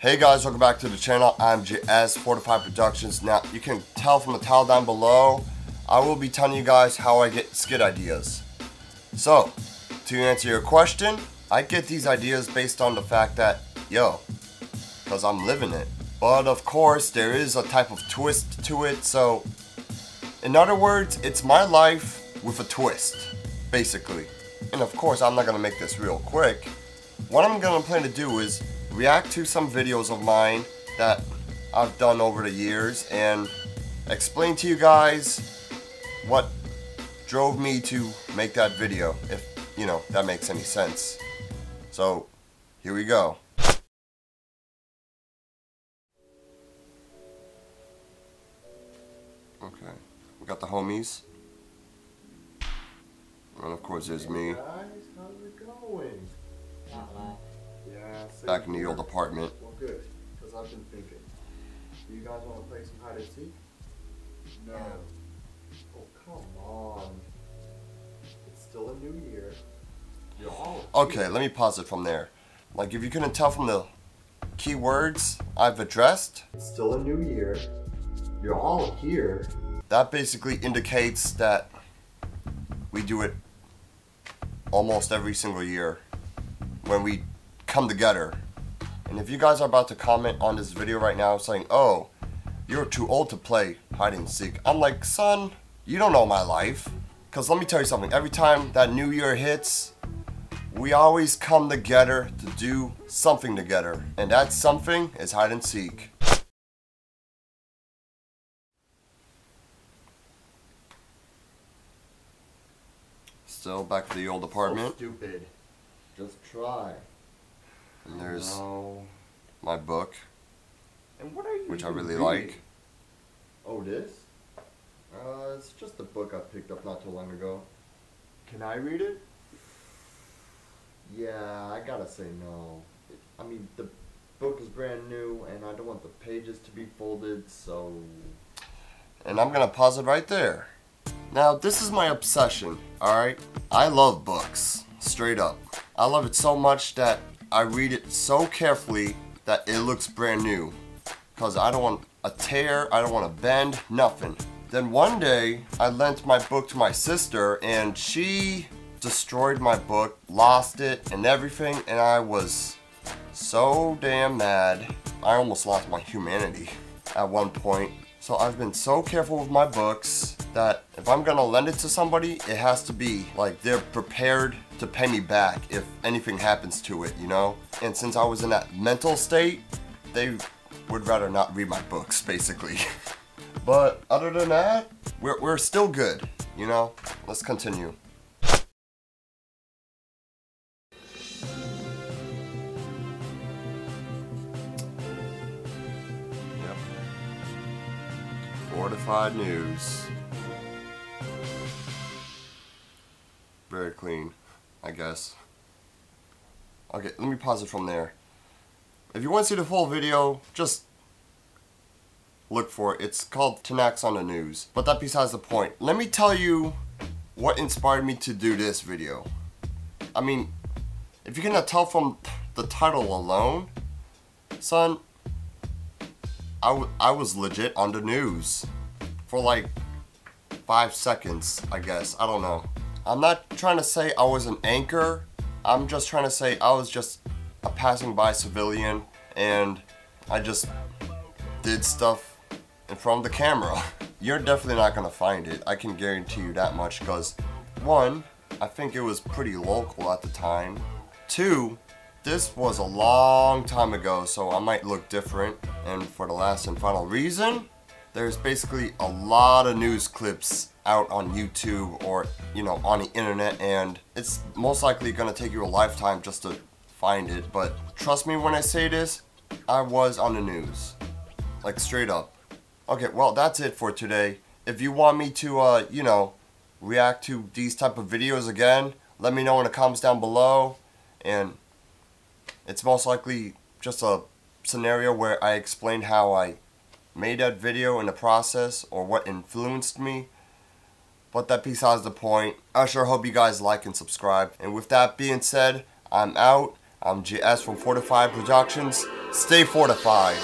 Hey guys, welcome back to the channel. I'm JS Fortify Productions. Now, you can tell from the title down below, I will be telling you guys how I get skit ideas. So, to answer your question, I get these ideas based on the fact that, yo, because I'm living it. But of course, there is a type of twist to it, so in other words, it's my life with a twist, basically. And of course, I'm not gonna make this real quick. What I'm gonna plan to do is react to some videos of mine that I've done over the years and explain to you guys what drove me to make that video, if, you know, that makes any sense. So, here we go. Okay, we got the homies. And of course there's me, Guys, how's it going? Yeah, back in the old apartment. Well, good, because I've been thinking. Do you guys want to play some hide and seek? No. Oh, come on. It's still a new year. You're all Okay, let me pause it from there. Like, if you couldn't tell from the keywords I've addressed, It's still a new year. You're all here. that basically indicates that we do it almost every single year when we come together. And if you guys are about to comment on this video right now saying, oh, you're too old to play hide and seek, I'm like, son, you don't know my life. Because let me tell you something, every time that new year hits, we always come together to do something together. And that something is hide and seek. Still back to the old apartment. So stupid. Just try. And there's No. my book, And what are you which I really reading? like. Oh, this? Uh, it's just a book I picked up not too long ago. Can I read it? Yeah, I gotta say no. I mean, the book is brand new, and I don't want the pages to be folded, so. And I'm gonna pause it right there. Now, this is my obsession, alright? I love books, straight up. I love it so much that I read it so carefully that it looks brand new. Because I don't want a tear, I don't want to bend, nothing. Then one day, I lent my book to my sister, and she destroyed my book, lost it, and everything, and I was so damn mad. I almost lost my humanity at one point. So I've been so careful with my books that if I'm gonna lend it to somebody, it has to be like they're prepared to pay me back if anything happens to it, you know? And since I was in that mental state, they would rather not read my books, basically. but other than that, we're, we're still good, you know? Let's continue. Fortified news. Very clean, I guess. Okay, let me pause it from there. If you want to see the full video, just look for it. It's called Tanax on the News. But that besides the point. Let me tell you what inspired me to do this video. I mean, if you cannot tell from the title alone, son, I, I was legit on the news for like five seconds, I guess. I don't know. I'm not trying to say I was an anchor. I'm just trying to say I was just a passing by civilian and I just did stuff in front of the camera. You're definitely not gonna find it. I can guarantee you that much because one, I think it was pretty local at the time. Two, this was a long time ago, so I might look different. And for the last and final reason, there's basically a lot of news clips out on YouTube or, you know, on the internet, and it's most likely gonna take you a lifetime just to find it. But trust me when I say this, I was on the news. Like, straight up. Okay, well, that's it for today. If you want me to, uh, you know, react to these type of videos again, let me know in the comments down below. And it's most likely just a scenario where I explained how I made that video in the process or what influenced me. But that besides the point. I sure hope you guys like and subscribe. And with that being said, I'm out. I'm GS from Fortified Productions. Stay fortified.